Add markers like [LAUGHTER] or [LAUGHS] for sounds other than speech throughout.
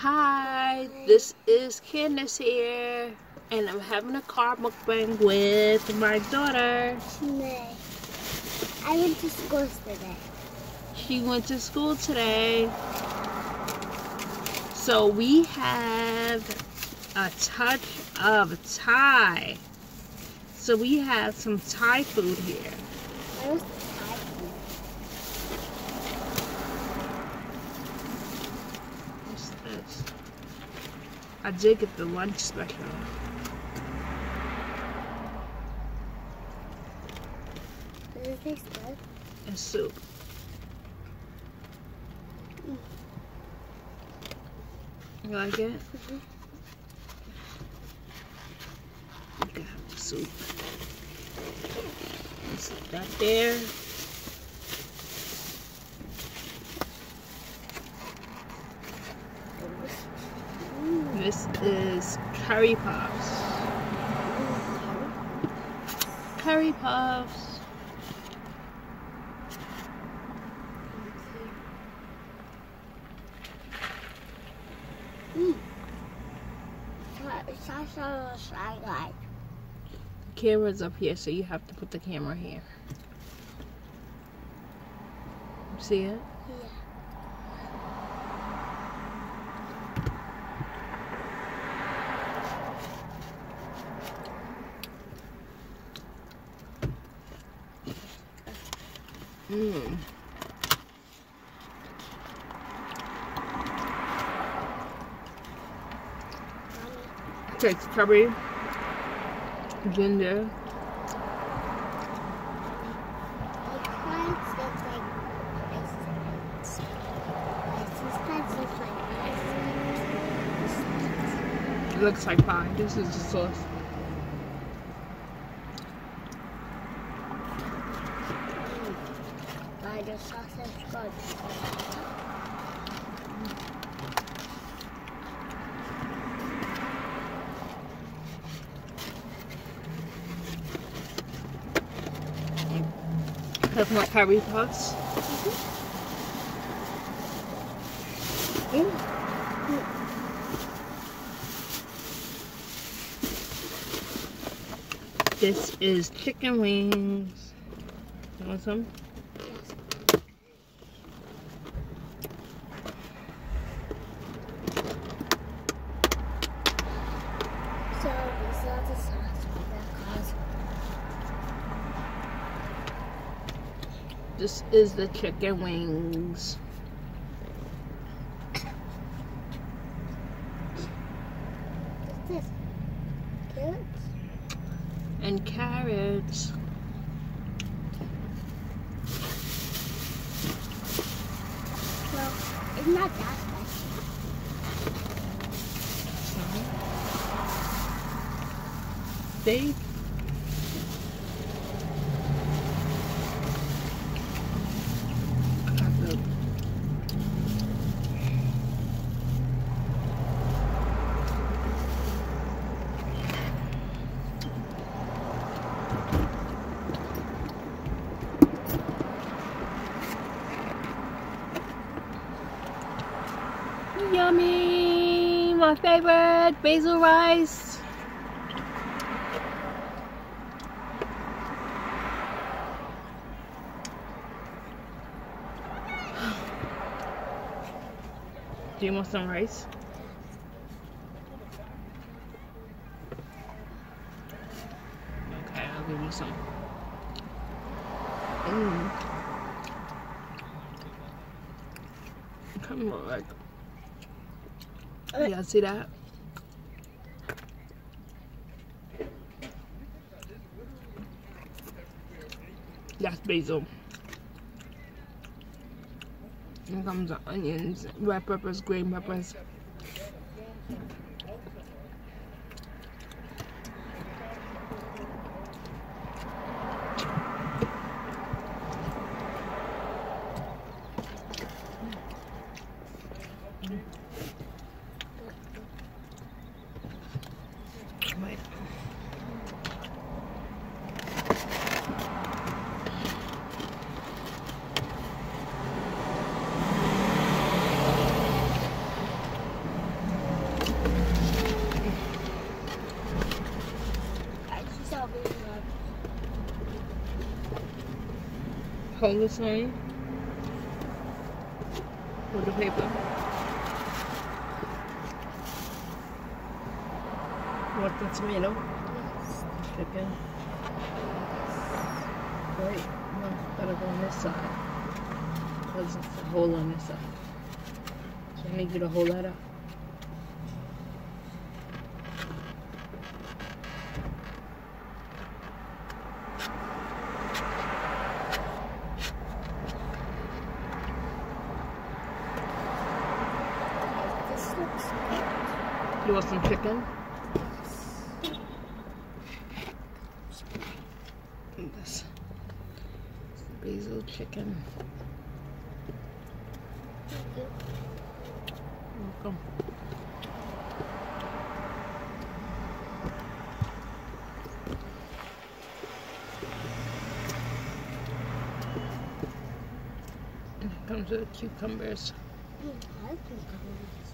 Hi, this is Candace here, and I'm having a car mukbang with my daughter. May. I went to school today. She went to school today. So we have a touch of Thai. So we have some Thai food here. Where was the Thai food? What's this? I did get the lunch special. Does it taste good? And soup. You like it? Mhm. You can have the soup. Let's that there. Mm. This is curry puffs. Curry puffs. Mm. Sa- Sasha shy like. Camera's up here, so you have to put the camera here. See it? Yeah. Mmm. Mommy. Takes curry, ginger, Like plants look like ice. Like these plants look like ice. It looks like pie. This is the sauce. By the sausage good. My curry puffs. This is chicken wings. You want some? So these are the sauce that cause This is the chicken wings. And carrots. Well, it's not that spicy. Steak. Got the- Yummy! My favorite basil rice. Do you want some rice? Okay, I'll give you some. Mm. Come on, like. Guys see that? That's basil. Here comes the onions, red peppers, green peppers. Wait. This on with the paper. What the tomato? Chicken. Wait, no, gotta go on this side. Because it's a hole on this side. So I need you to hold that up. This looks good. You want some chicken? This basil chicken. Welcome. And it comes with cucumbers. Mm, I like cucumbers.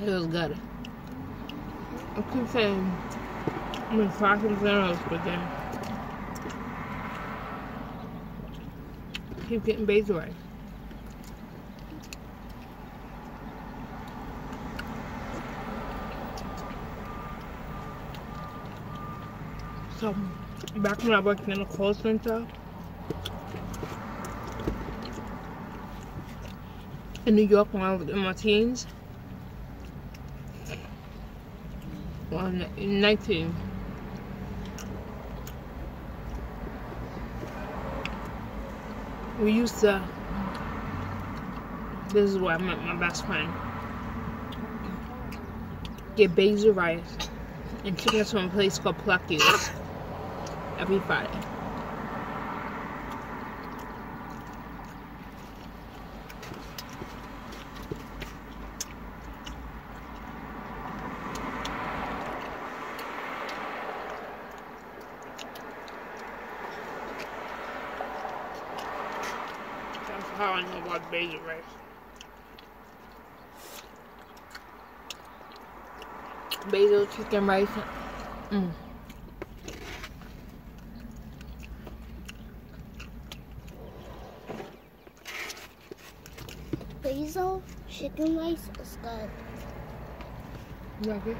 It was good. I keep saying Some zeros, but then keep getting basil rice. So back when I worked in a call center in New York when I was in my teens. Well, in 19. We used to. This is where I met my best friend. Get basil rice and chicken from a place called Plucky's every Friday. That's how I know about basil rice. Basil chicken rice. Mm. Basil chicken rice is good. You like it?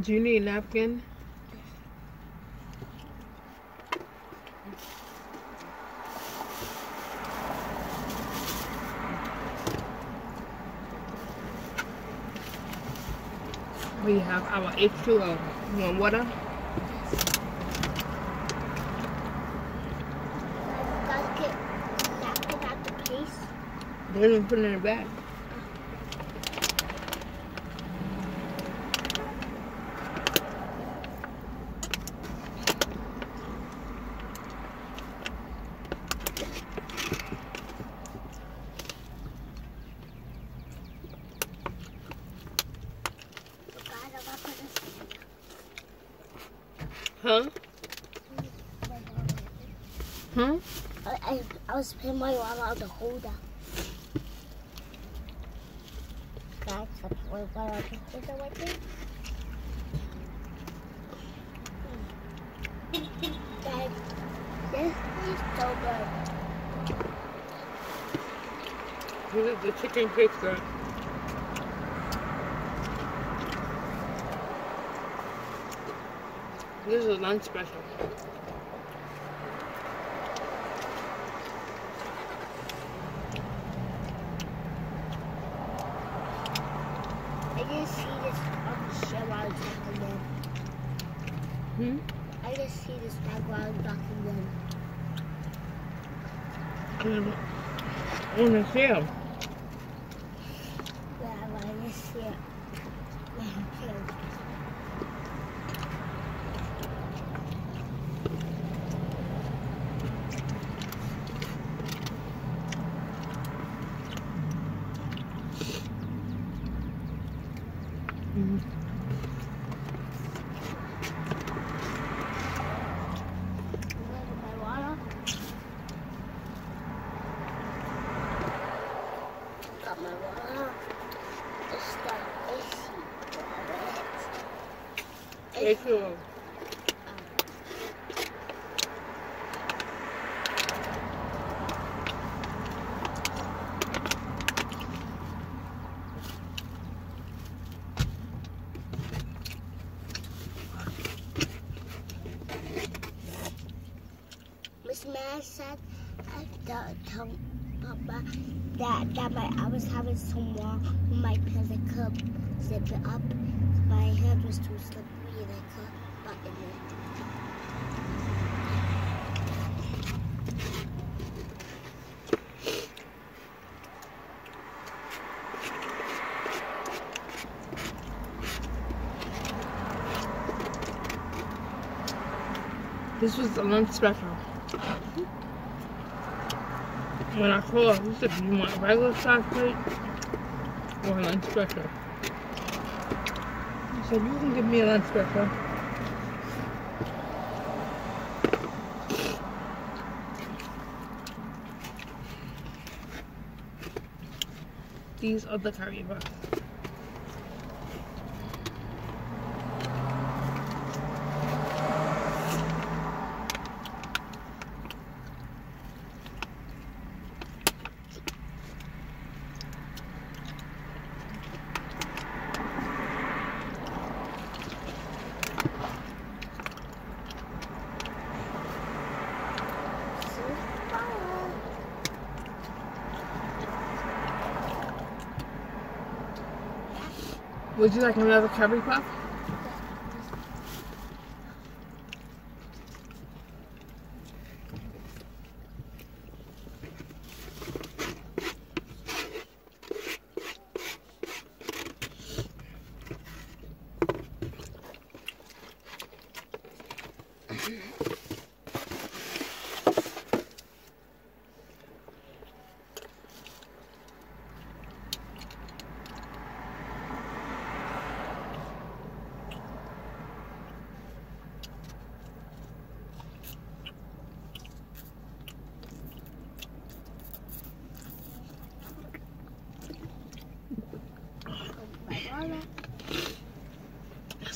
Do you need a napkin? We have our H2O. Uh, you want water? Gotta get napkin at the place. They didn't put it in the bag. Huh? Huh? I, I, I was putting my arm out the holder. That's what to put it right there. Dad, this is so good. This is the chicken pizza. This is lunch special. I just see this on the show while I to. Hmm? I just see this bag while I to them. I want to see 'em. Yeah, I just see it. [LAUGHS] 没去 This was the lunch special. When I called, he said, "Do you want a regular size plate or a lunch special?" He said, "You can give me a lunch special." These are the curry buns. Would you like another curry puff?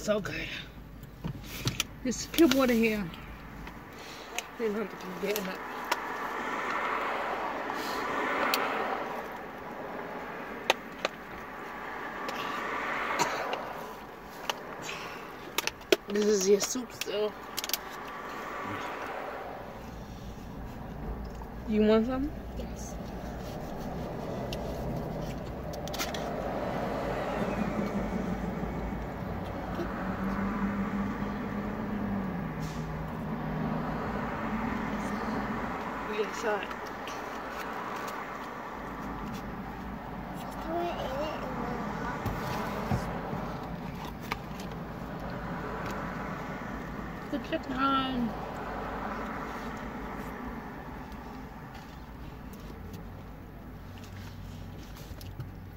So good. Just pure water here. They don't have to keep getting it. This is your soup still. You want some? Yes. We inside. Throw it in it and then hot The chicken.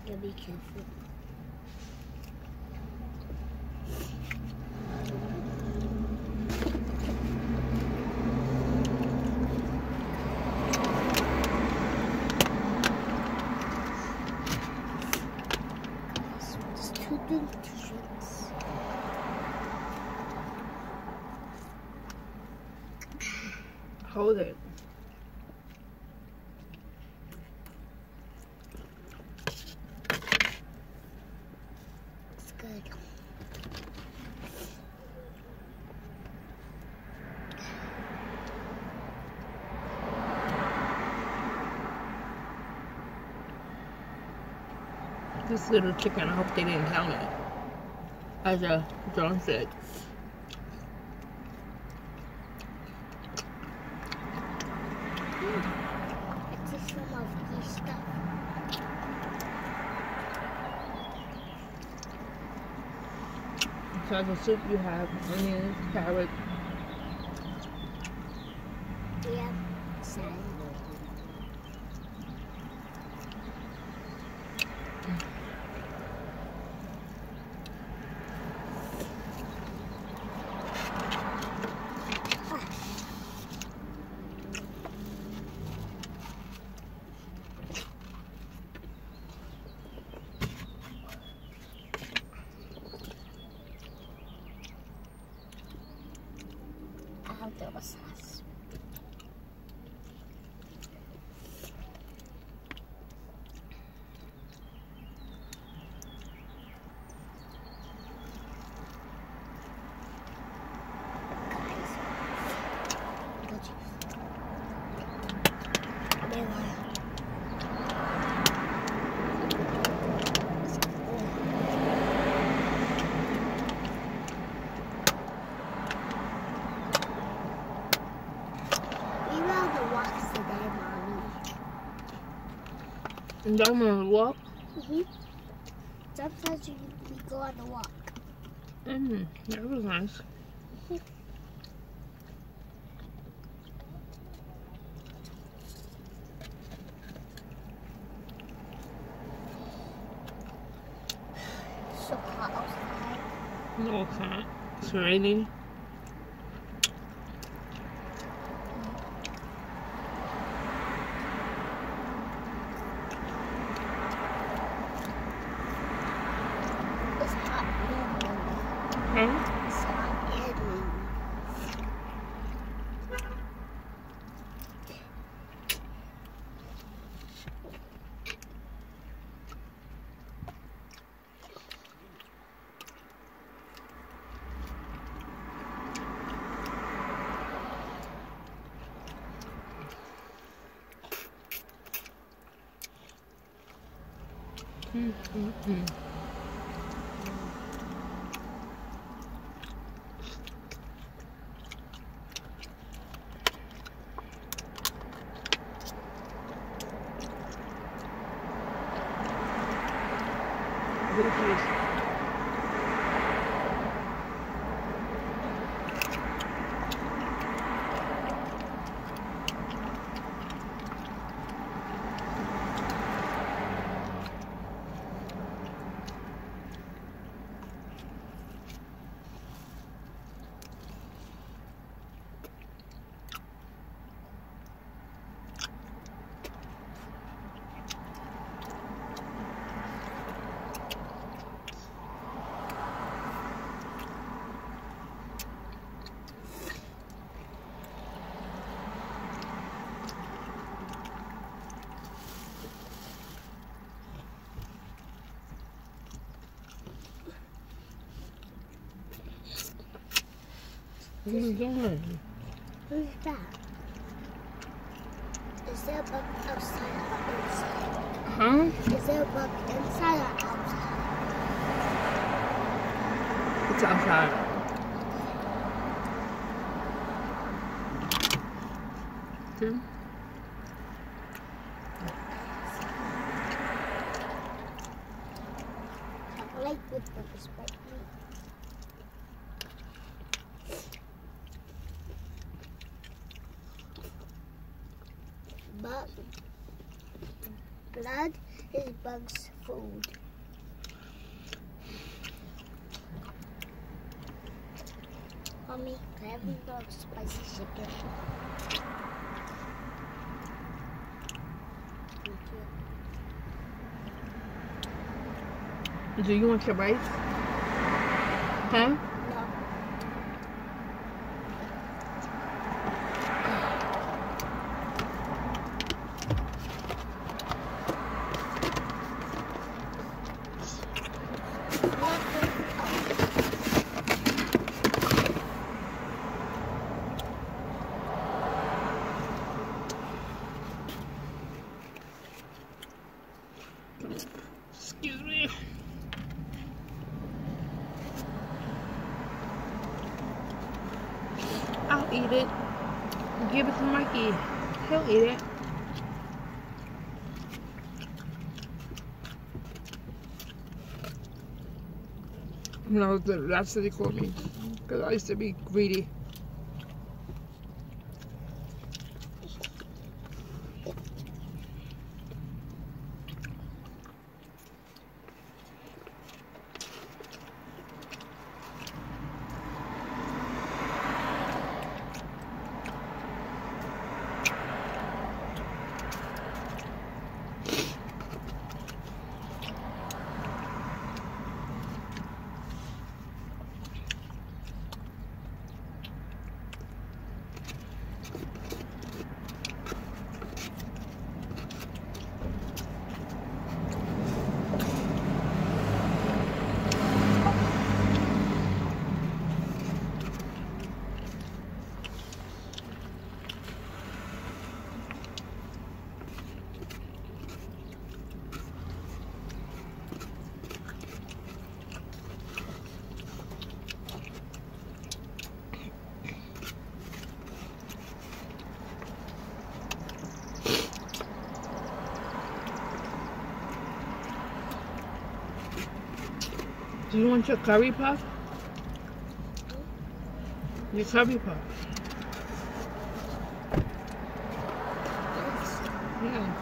You be careful. Hold it. It's good. This little chicken, I hope they didn't count it. As John said. Inside the soup you have onions, carrot, And I'm gonna walk. Mm-hmm. Sometimes we, we go on a walk. Mm, that was nice. So hot outside. No, it's not. It's raining. It's hot and windy. Huh? It's hot and windy. Mm, mm, mm. Good Who's that? Is there a bug outside or inside? Huh? Is there a bug inside or outside? It's outside. Okay. I like with bugs, but Bug. Blood is bugs' food. Mommy, can I have a spicy chicken? Do you want your rice? Huh? No. Excuse me. I'll eat it. Give it to Mikey. He'll eat it. No, th- that's what they call me. Because I used to be greedy. You want your curry puff? Your curry puff. Yeah.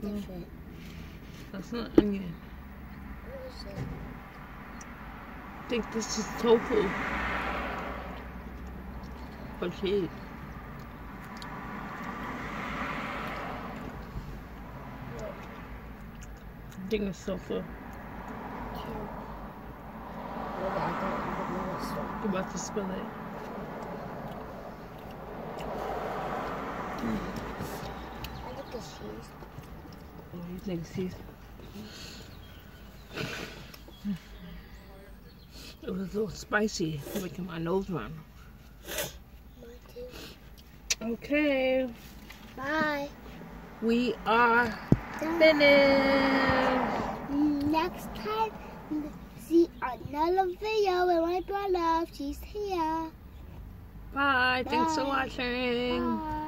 Mm. different. That's not onion. What is it? I think this is tofu. For kids. I think it's tofu. Cute. Well, I don't even know what's so You're about to spill it. I like the cheese. Oh, you think it's cheese? It was a little spicy, making my nose run. Okay, Bye. we are finished. Next time, see another video with my brother. She's here. Bye. Thanks for watching. Bye.